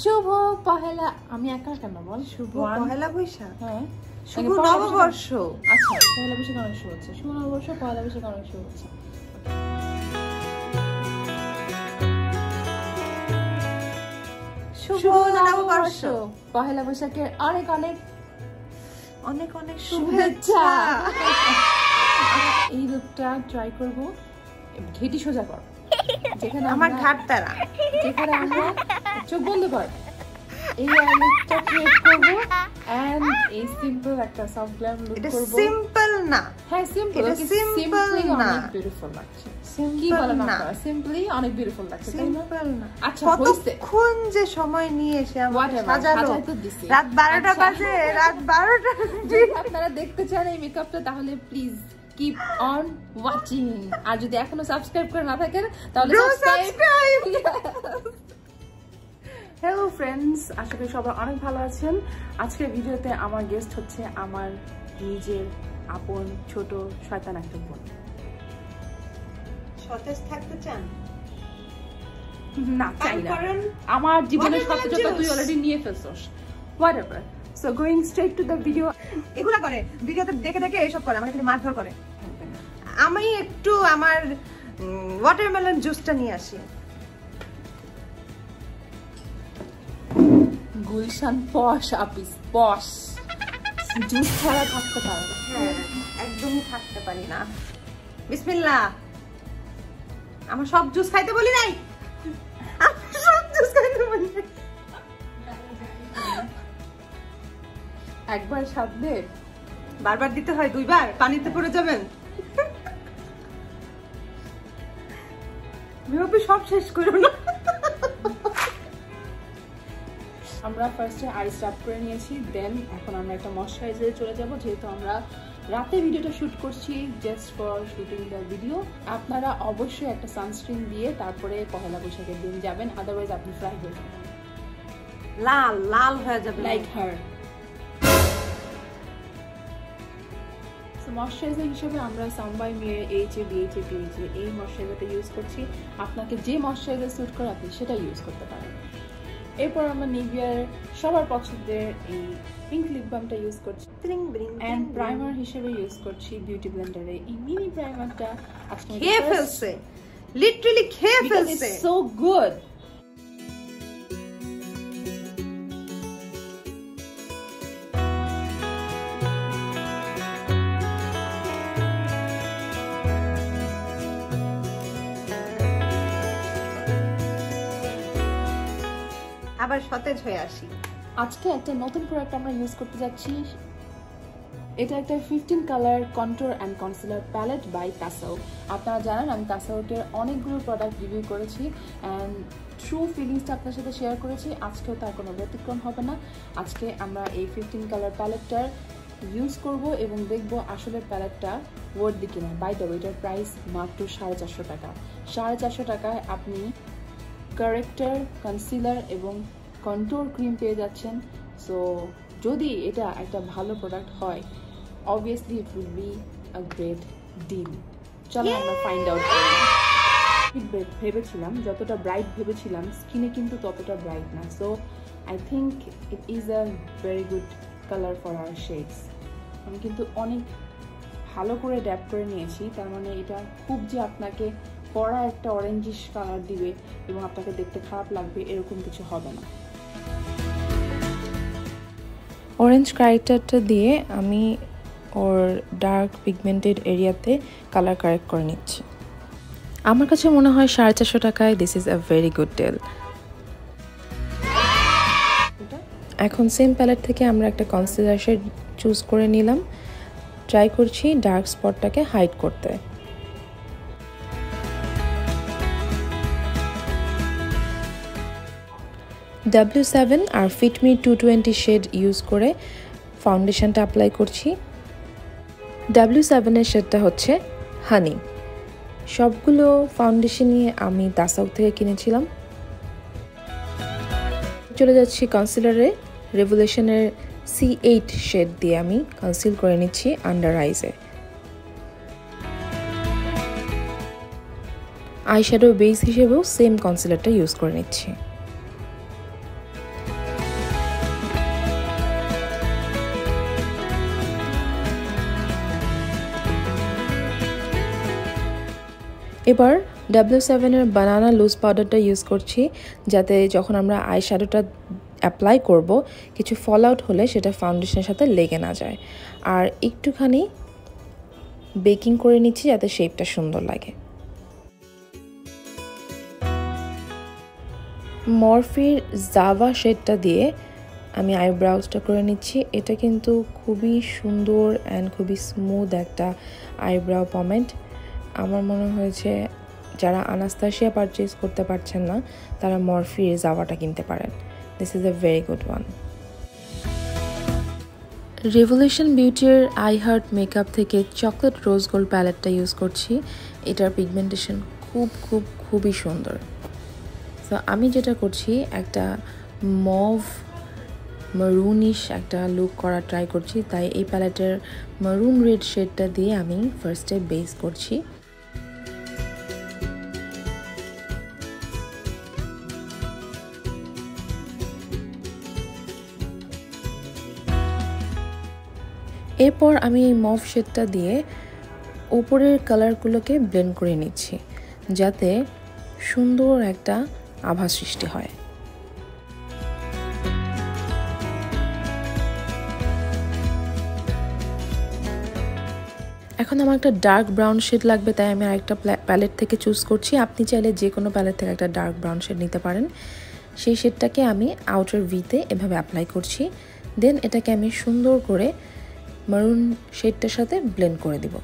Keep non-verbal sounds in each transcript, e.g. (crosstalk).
শুভ পহেলা। আমি একা কেন বল? শুভ পহেলা বৈশাখ। হ্যাঁ। শুভ নববর্ষ। আচ্ছা পয়লা বৈশাখ অনেক হচ্ছে। শুভ নববর্ষ পয়লা বৈশাখ অনেক হচ্ছে। শুভ নববর্ষ। পহেলা বৈশাখের অনেক অনেক অনেক অনেক শুভেচ্ছা। এই রূপটা ট্রাই করব। ঘেটি সোজা কর। যেখানে আমার ঘাট তারা। যেখানে আমরা চোখ বন্ধ কর। এই ক্রিয়েট করব এন্ড এই সিম্পল একটা সফট গ্ল্যাম লুক করব। সিম্পল না। হ্যাঁ সিম্পল এটা সিম্পলি না। বিউটিফুল লাগছে। কি বলেন আপনারা সিম্পলি অনেক বিউটিফুল লাগছে সিম্পল না? আচ্ছা। কতক্ষণ যে সময় নিয়ে এসে আমাকে সাজালো। রাত বারোটা আচ্ছা। বাজে রাত বারোটা যদি আপনারা দেখতে চান এই মেকআপটা তাহলে প্লিজ কিপ অন ওয়াচিং আর যদি এখনও সাবস্ক্রাইব করে না থাকেন তাহলে সাবস্ক্রাইব হ্যালো ফ্রেন্ডস আশা করি সবাই অনেক ভালো আছেন। আজকের ভিডিওতে আমার গেস্ট হচ্ছে আমার নিজের আপন ছোট শয়তান একটা বোন। সতেজ থাকতে চান? না চাই না। আমার জীবনের Watermelon তুই অলরেডি নিয়ে ফেলছস। Whatever so going straight to the video এগুলা করে ভিডিওতে দেখে দেখে এসব করে আমাকে খালি মারধর করে। আমি একটু আমার ওয়াটারমেলন জুসটা নিয়ে আসি। গুলশান পশ আপিস পশ। জুস ছাড়া থাকতে পারে হ্যাঁ একদমই থাকতে পারি না। বিসমিল্লাহ। আমার সব জুস খাইতে বলি নাই? সব জুস খাইতে বলি নাই। একবার সাধলে বারবার দিতে হয় দুইবার? পানিতে পড়ে যাবেন? বিভাবে সব শেষ করো না আমরা ফার্স্টে আইস রাব করে নিয়েছি দেন এখন আমরা একটা ময়শ্চারাইজারে চলে যাব যেহেতু আমরা রাতে ভিডিওটা শুট করছি just for shooting the video আপনারা অবশ্যই একটা সানস্ক্রিন দিয়ে তারপরে পহেলা বৈশাখের দিন যাবেন আদারওয়াইজ আপনি ফ্রাই হয়ে যাবেন। লাল লাল হয়ে যাবে। লাইক হার ময়শ্চারাইজার হিসেবে আমরা সামবাই মিয়ে H A BH A PH এই ময়শ্চারাইজারটা ইউজ করছি। আপনাকে যে ময়শ্চারাইজার স্যুট করে আপনি সেটা ইউজ করতে পারেন। এরপর আমরা নিভিয়ার সবার পছন্দের এই পিঙ্ক লিপ বামটা ইউজ করছি। অ্যান্ড প্রাইমার হিসেবে ইউজ করছি বিউটি ব্লেন্ডারে এই মিনি প্রাইমারটা আজকে খেয়ে ফেলছে। লিটারালি খেয়ে ফেলছে। সো গুড আবার সতেজ হয়ে আসি। আজকে একটা নতুন প্রোডাক্ট আমরা ইউজ করতে যাচ্ছি। এটা একটা fifteen colour contour and concealer palette by তাসাউ আপনারা জানেন, আমি তাসাউটের অনেকগুলো প্রোডাক্ট রিভিউ করেছি অ্যান্ড ট্রু ফিলিংসটা আপনার সাথে শেয়ার করেছি। আজকেও তার কোনো ব্যতিক্রম হবে না। আজকে আমরা এই ফিফটিন কালার প্যালেটটার ইউজ করব এবং দেখব আসলে প্যালেটটা ওয়ার্ড দিকে না বাই দ্য এটার প্রাইস মাত্র সাড়ে চারশো টাকা। সাড়ে চারশো টাকায় আপনি কারেক্টার কনসিলার এবং কন্ট্রোল ক্রিম পেয়ে যাচ্ছেন। সো যদি এটা একটা ভালো প্রোডাক্ট হয় obviously it will be a great deal চলো আমরা ফাইন্ড আউট করি। ভেবেছিলাম যতটা ব্রাইট ভেবেছিলাম স্কিনে কিন্তু ততটা ব্রাইট না। So I think it is a very good colour for our shades আমি কিন্তু অনেক ভালো করে ড্যাপ করে নিয়েছি তার মানে এটা খুব যে আপনাকে কড়া একটা অরেঞ্জিশ কালার দিবে এবং আপনাকে দেখতে খারাপ লাগবে, এরকম কিছু হবে না। অরেঞ্জ কারেক্টারটা দিয়ে আমি ওর ডার্ক পিগমেন্টেড এরিয়াতে কালার কারেক্ট করে নিচ্ছি। আমার কাছে মনে হয় সাড়ে চারশো টাকায় this is a very good deal এখন সেম প্যালেট থেকে আমরা একটা কনসিলার শেড চুজ করে নিলাম। ট্রাই করছি ডার্ক স্পটটাকে হাইড করতে। ডাব্লিউ সেভেন আর Fit Me two twenty shade use করে ফাউন্ডেশনটা অ্যাপ্লাই করছি। ডাব্লিউ সেভেনের শেডটা হচ্ছে হানি সবগুলো ফাউন্ডেশনই আমি দাসাউ থেকে কিনেছিলাম। চলে যাচ্ছি কনসিলারে রেভুলেশনের সি এইট শেড দিয়ে আমি কনসিল করে নিচ্ছি আন্ডার আইসে আইশ্যাডো বেস হিসেবেও সেম কনসিলারটা ইউজ করে নিচ্ছি। এবার ডাব্লিউ সেভেনের বানানা লুজ পাউডারটা ইউজ করছি, যাতে যখন আমরা আই শ্যাডোটা অ্যাপ্লাই করব, কিছু ফল আউট হলে সেটা ফাউন্ডেশনের সাথে লেগে না যায়। আর একটুখানি বেকিং করে নিচ্ছি যাতে শেপটা সুন্দর লাগে। মরফির জাভা শেডটা দিয়ে আমি আইব্রাউজটা করে নিচ্ছি। এটা কিন্তু খুবই সুন্দর অ্যান্ড খুবই স্মুথ একটা আইব্রাউ পমেন্ট আমার মনে হয়েছে যারা আনাস্তাসিয়া পারচেজ করতে পারছেন না, তারা মরফির জাওয়াটা কিনতে পারেন। This is a very good one Revolution বিউটির I heart makeup থেকে চকলেট রোজ গোল্ড প্যালেটটা ইউজ করছি। এটার পিগমেন্টেশন খুব খুব, খুবই সুন্দর। তো আমি যেটা করছি, একটা মভ মারুনিশ একটা লুক করা ট্রাই করছি। তাই এই প্যালেটের মারুন রেড শেডটা দিয়ে আমি ফার্স্টে বেস করছি। এরপর আমি এই মভ শেডটা দিয়ে উপরের কালারগুলোকে ব্লেন্ড করে নিচ্ছি, যাতে সুন্দর একটা আভা সৃষ্টি হয়। এখন আমার একটা ডার্ক ব্রাউন শেড লাগবে, তাই আমি আরেকটা প্যালেট থেকে চুজ করছি। আপনি চাইলে যে কোনো প্যালেট থেকে একটা ডার্ক ব্রাউন শেড নিতে পারেন। সেই শেডটাকে আমি আউটার ভিতে এভাবে অ্যাপ্লাই করছি। দেন এটাকে আমি সুন্দর করে মারুন শেডটার সাথে ব্লেন্ড করে দিব।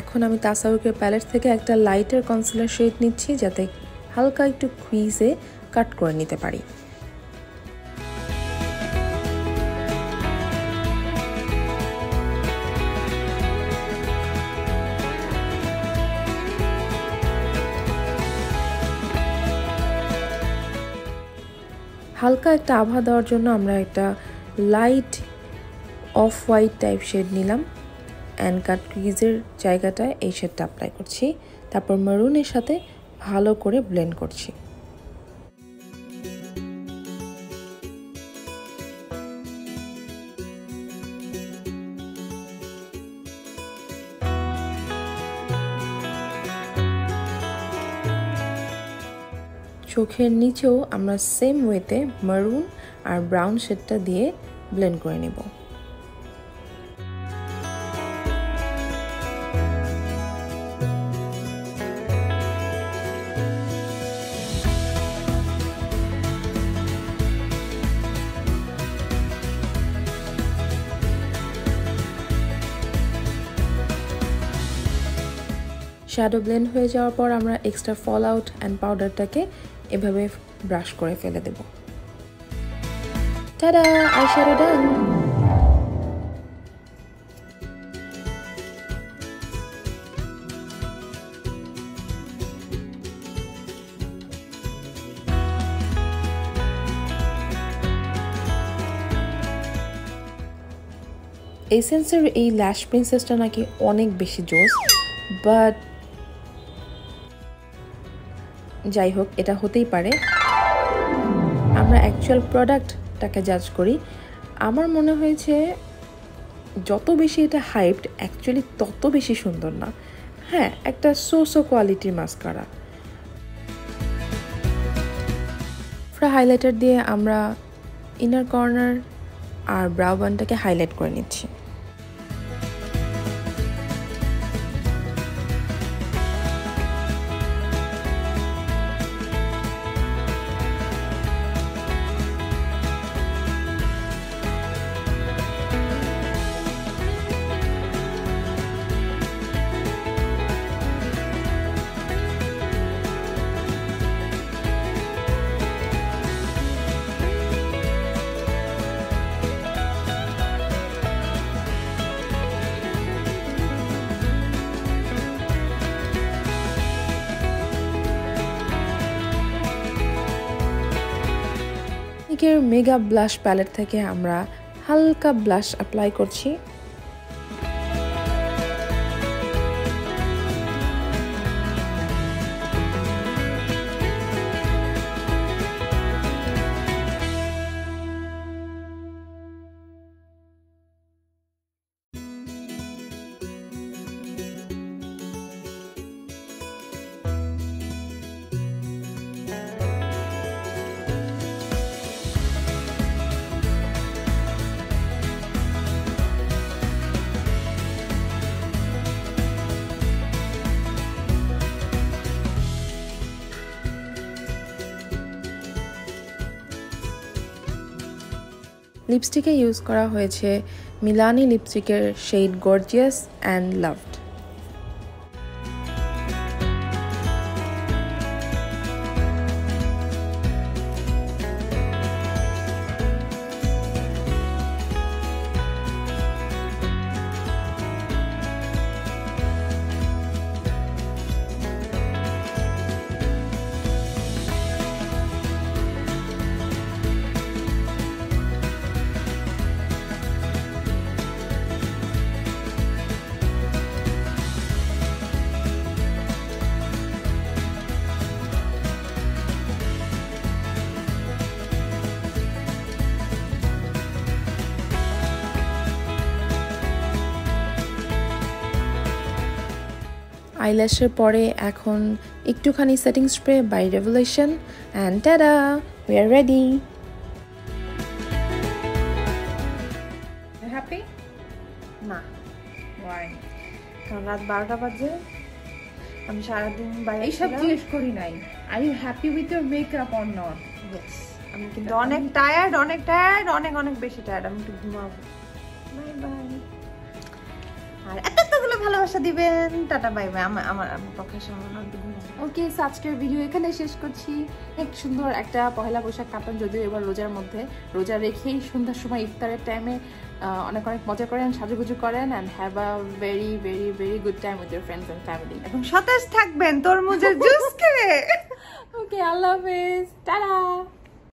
এখন আমি তাসাউকের প্যালেট থেকে একটা লাইটের কনসিলার শেড নিচ্ছি যাতে হালকা একটু ক্রিজে কাট করে নিতে পারি। হালকা একটা আভা দেওয়ার জন্য আমরা একটা light off white type shade নিলাম। অ্যান্ড কাট ক্রিজের জায়গাটায় এই শেডটা অ্যাপ্লাই করছি। তারপর মেরুনের সাথে ভালো করে ব্লেন্ড করছি। চোখের নিচেও আমরা সেম ওয়েতে মারুন আর ব্রাউন শেডটা দিয়ে ব্লেন্ড করে নেব। শ্যাডো ব্লেন্ড হয়ে যাওয়ার পর আমরা এক্সট্রা ফল আউট অ্যান্ড পাউডারটাকে এভাবে ব্রাশ করে ফেলে দেব। এসেন্সের এই ল্যাশ প্রিন্সেসটা নাকি অনেক বেশি জোস বাট যাই হোক, এটা হতেই পারে। আমরা অ্যাকচুয়াল প্রোডাক্টটাকে জাজ করি। আমার মনে হয়েছে, যত বেশি এটা হাইপড অ্যাকচুয়ালি তত বেশি সুন্দর না। হ্যাঁ একটা সো সো কোয়ালিটির মাস্কারা ফ্রা হাইলাইটার দিয়ে আমরা ইনার কর্নার আর ব্রাউ বানটাকে হাইলাইট করে নিচ্ছি। মেগা ব্লাশ প্যালেট থেকে আমরা হালকা ব্লাশ অ্যাপ্লাই করছি। লিপস্টিকে ইউজ করা হয়েছে মিলানি লিপস্টিকের শেড গর্জিয়াস অ্যান্ড লাভড আইল্যাশের পরে এখন একটুখানি setting spray by Revolution and tada we are ready happy না। ওয়াই কারণ রাত বারোটা বাজে। আমি সারাদিন বাইরে এইসব। জিজ্ঞেস করি নাই। Are you happy with your makeup or not Yes, আমি কিন্তু অনেক টায়ার্ড অনেক টায়ার্ড অনেক অনেক বেশি টায়ার্ড আমি একটু ঘুমাবো। বাই বাই ভালোবাসা দিবেন। Tata bye bye. আমার আমার পক্ষে ওকে আজকের ভিডিও এখানে শেষ করছি। এক সুন্দর একটা পহেলা বৈশাখ কাটান যদিও এবার রোজার মধ্যে। রোজা রেখেই সন্ধ্যার সময় ইফতারের টাইমে অনেক অনেক মজা করেন সাজুগুজু করেন and have a very very very good time with your friends and family এবং সতেজ থাকবেন তরমুজের জুস খেয়ে। (laughs) ওকে আল্লাহ হাফেজ। টাটা!